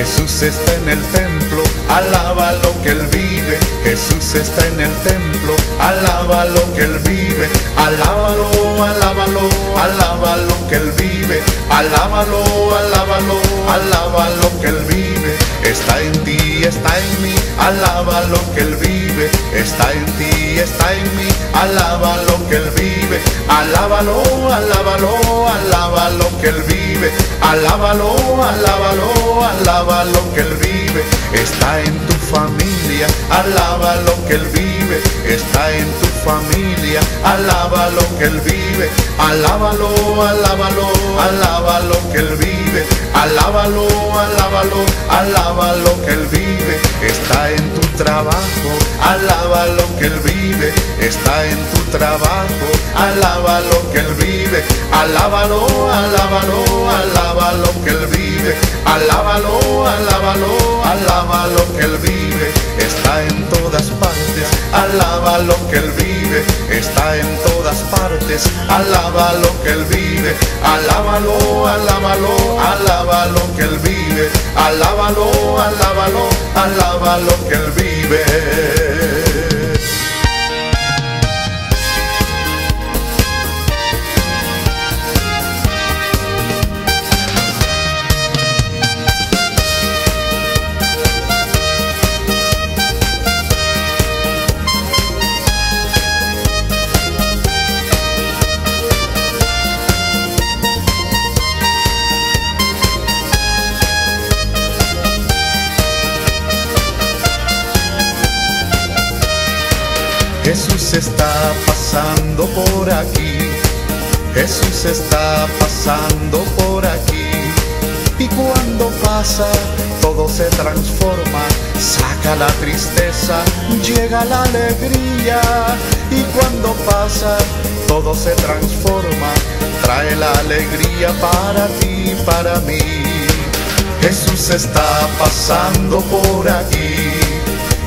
Jesús está en el templo, alaba lo que él vive. Jesús está en el templo, alaba lo que él vive. Alábalo, alábalo, alaba lo que él vive. Alábalo, alábalo, alaba lo que él vive. Está en ti, está en mí, alaba lo que él vive. Está en ti, está en mí, alaba lo que él vive. Alábalo, alábalo, alaba lo que él vive. Alábalo, alábalo, alaba lo que él vive. Está en tu familia, alaba lo que él vive. Está en tu familia, alaba lo que él vive. Alábalo, alábalo, alaba lo que él vive. Alábalo, alábalo, alaba lo que él vive. Está en tu trabajo, alaba lo que él vive. Está en tu trabajo, alaba lo que él vive. Alábalo, alábalo, alaba lo que él vive. Alábalo, alábalo, alaba lo que él vive. Está en todas partes, alaba lo que él vive. Está en todas partes, alaba lo que él vive. Alábalo, alábalo, alaba lo que él vive. Alábalo, alábalo, alaba lo que él vive. Pasando por aquí, Jesús está pasando por aquí. Y cuando pasa, todo se transforma, saca la tristeza, llega la alegría. Y cuando pasa, todo se transforma, trae la alegría para ti, para mí. Jesús está pasando por aquí.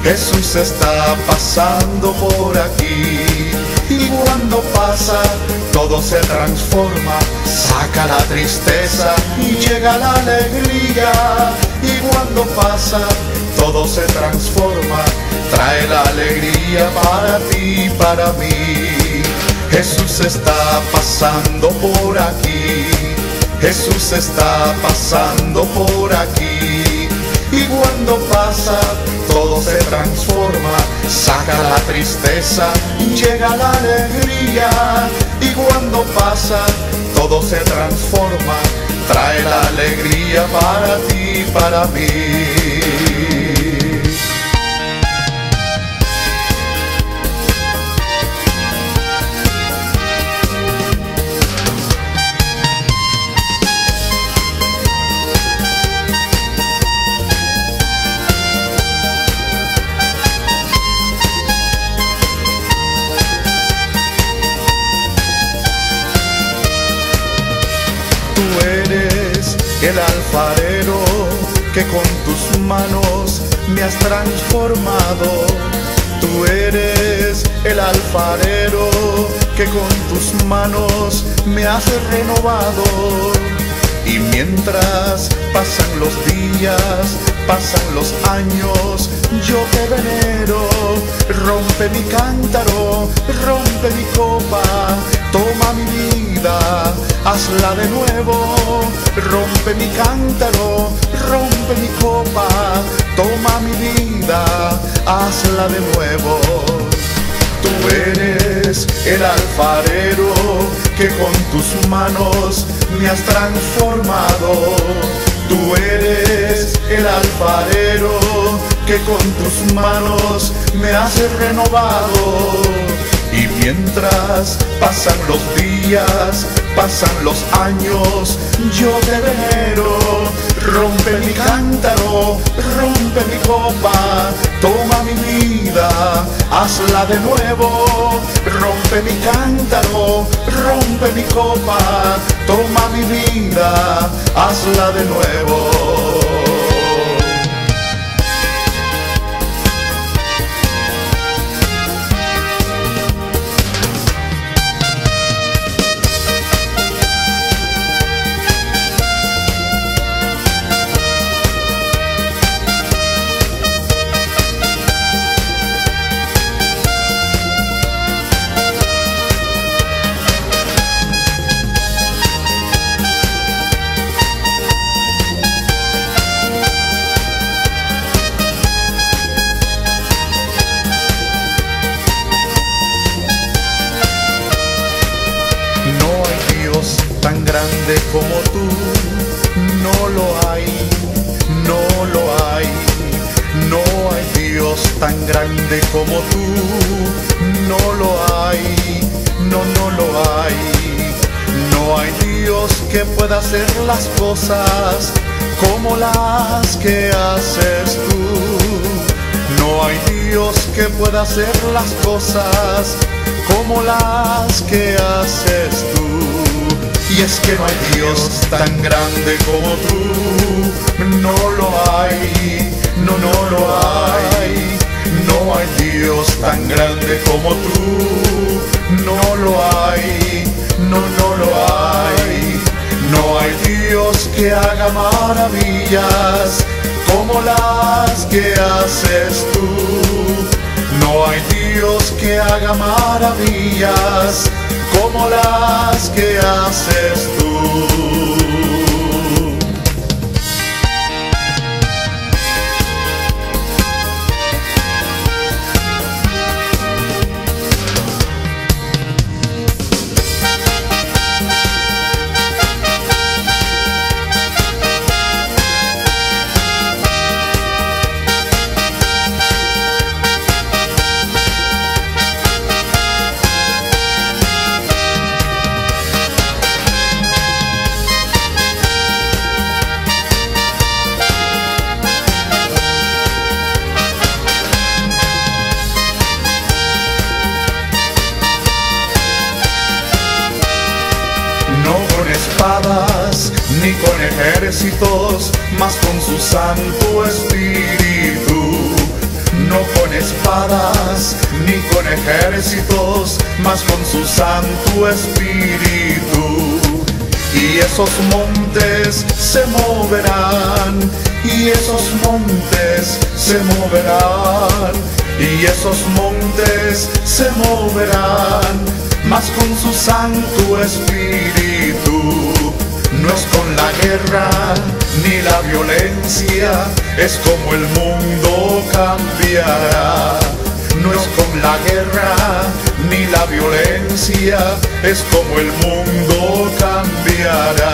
Jesús está pasando por aquí y cuando pasa. Todo se transforma, saca la tristeza y llega la alegría. Y cuando pasa todo se transforma, trae la alegría para ti, para mí. Jesús está pasando por aquí, Jesús está pasando por aquí. Y cuando pasa todo se transforma, saca la tristeza, llega la alegría y cuando pasa todo se transforma, trae la alegría para ti, para mí. El alfarero que con tus manos me has transformado. Tú eres el alfarero que con tus manos me has renovado. Y mientras pasan los días, pasan los años, yo te venero. Rompe mi cántaro, rompe mi copa, hazla de nuevo. Rompe mi cántaro, rompe mi copa, toma mi vida, hazla de nuevo. Tú eres el alfarero que con tus manos me has transformado. Tú eres el alfarero que con tus manos me has renovado. Mientras pasan los días, pasan los años, yo te venero. Rompe mi cántaro, rompe mi copa, toma mi vida, hazla de nuevo. Rompe mi cántaro, rompe mi copa, toma mi vida, hazla de nuevo. Como tú, no lo hay, no lo hay. No hay Dios tan grande como tú, no lo hay, no, no lo hay. No hay Dios que pueda hacer las cosas como las que haces tú. No hay Dios que pueda hacer las cosas como las que haces tú. Y es que no hay Dios tan grande como tú, no lo hay, no, no lo hay. No hay Dios tan grande como tú, no lo hay, no, no lo hay. No hay Dios que haga maravillas como las que haces tú. No hay Dios que haga maravillas como las que haces tú. Espadas ni con ejércitos, mas con su Santo Espíritu. No con espadas ni con ejércitos, mas con su Santo Espíritu. Y esos montes se moverán, y esos montes se moverán, y esos montes se moverán, mas con su Santo Espíritu. No es con la guerra ni la violencia, es como el mundo cambiará. No es con la guerra ni la violencia, es como el mundo cambiará.